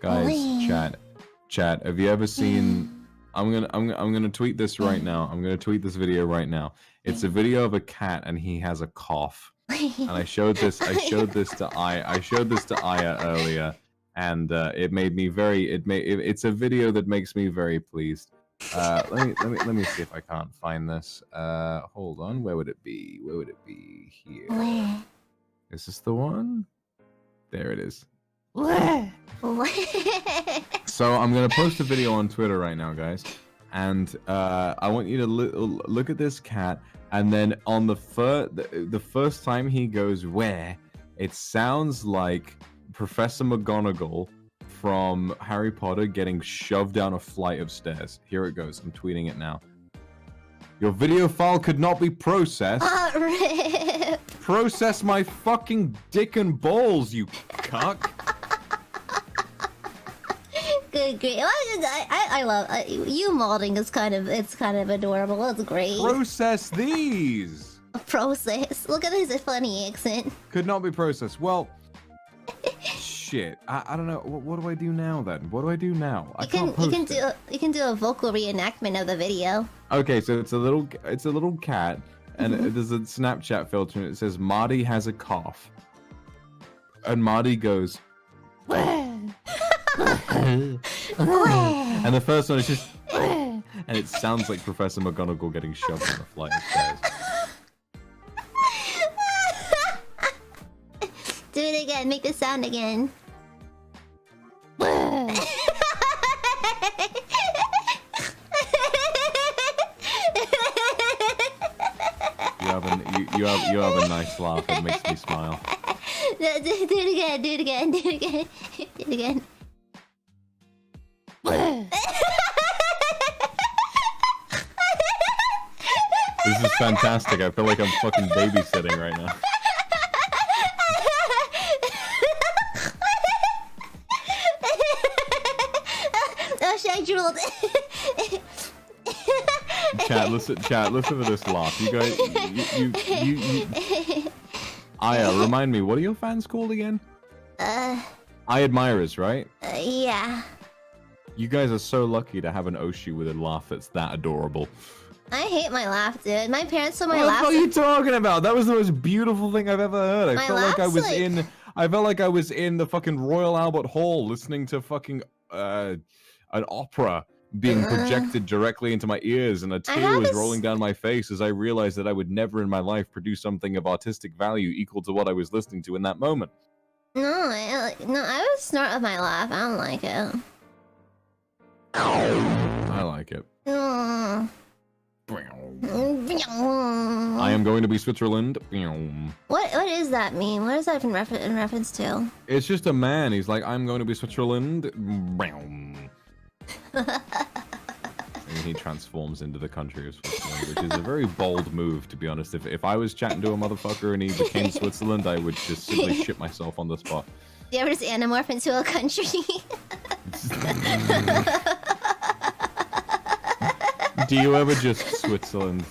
Guys, chat, chat. Have you ever seen? I'm gonna, I'm, I'm gonna tweet this right now. I'm gonna tweet this video right now. It's a video of a cat and he has a cough. And I showed this, I showed this to I, I showed this to Aia earlier, and uh, it made me very. It made. It, it's a video that makes me very pleased. Uh, let me, let me, let me see if I can't find this. Uh, hold on. Where would it be? Where would it be? Here. Where? Is this the one? There it is. So I'm gonna post a video on Twitter right now, guys, and uh, I want you to loo- look at this cat, and then on the first the, first time he goes where, it sounds like Professor McGonagall from Harry Potter getting shoved down a flight of stairs. Here it goes. I'm tweeting it now. Your video file could not be processed. Rip. Process my fucking dick and balls, you cuck. Good, great. I, I, I love uh, you molding is kind of it's kind of adorable. It's great. Process these. Process. Look at his funny accent. Could not be processed. Well, shit. I, I don't know. What, what do I do now then? What do I do now? I You can can't you can it. do you can do a vocal reenactment of the video. Okay, so it's a little it's a little cat, and Mhm. there's a Snapchat filter, and it says Marty has a cough, and Marty goes, and the first one is just, and it sounds like Professor McGonagall getting shoved on the flight of stairs. Do it again. Make the sound again. You have a you, you have you have a nice laugh. It makes me smile. do, do, do it again. Do it again. Do it again. Do it again. This is fantastic. I feel like I'm fucking babysitting right now. oh shit! I drooled. Chat, listen, chat, listen to this laugh. You guys, you, you, you, you, Aia, remind me, what are your fans called again? uh, I admirers, right? uh, yeah. You guys are so lucky to have an Oshi with a laugh that's that adorable. I hate my laugh, dude. My parents told my what laugh. What are you talking about? That was the most beautiful thing I've ever heard. I My felt like I was like- in. I felt like I was in the fucking Royal Albert Hall listening to fucking uh, an opera being projected directly into my ears, and a tear was rolling down my face as I realized that I would never in my life produce something of artistic value equal to what I was listening to in that moment. No, I, no, I would snort with my laugh. I don't like it. I like it. Mm. I am going to be Switzerland. What what does that mean? What is that in, refer- in reference to? It's just a man. He's like, I'm going to be Switzerland. And he transforms into the country of Switzerland, which is a very bold move, to be honest. If, if I was chatting to a motherfucker and he became Switzerland, I would just simply shit myself on the spot. Do you ever just anamorph into a country? Do you ever just Switzerland?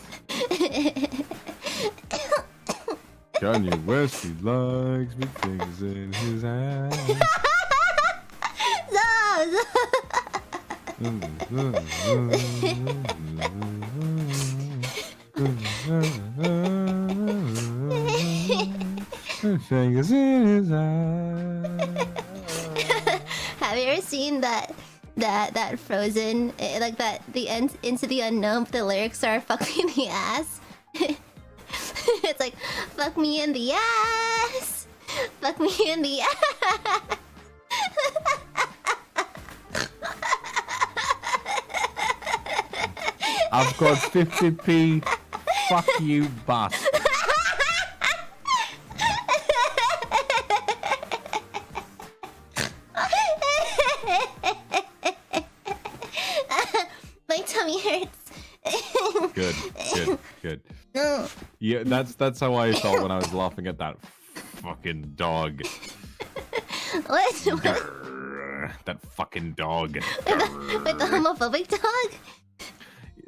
Kanye West, he likes big things in his ass. Fingers in his ass. Ever seen that that that Frozen eh, like that the end into the unknown? The lyrics are "fuck me in the ass." it's like "fuck me in the ass, fuck me in the ass." I've got 50p. Fuck you, bastard. Good, good, good. Yeah, that's that's how I felt when I was laughing at that fucking dog. What? Grrr, that fucking dog. With the homophobic dog?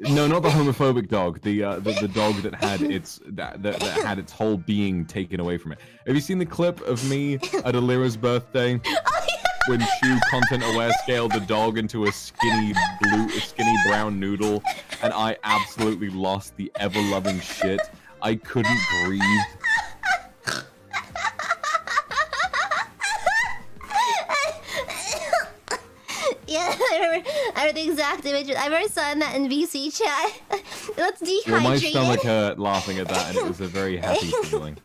No, not the homophobic dog. The uh, the, the dog that had its that, that that had its whole being taken away from it. Have you seen the clip of me at Elira's birthday? When Shu content aware scaled the dog into a skinny blue, a skinny brown noodle, and I absolutely lost the ever loving shit. I couldn't breathe. Yeah, I remember, I remember the exact image. I remember saw that in VC chat. Let's dehydrate Well, my stomach hurt laughing at that, and it was a very happy feeling.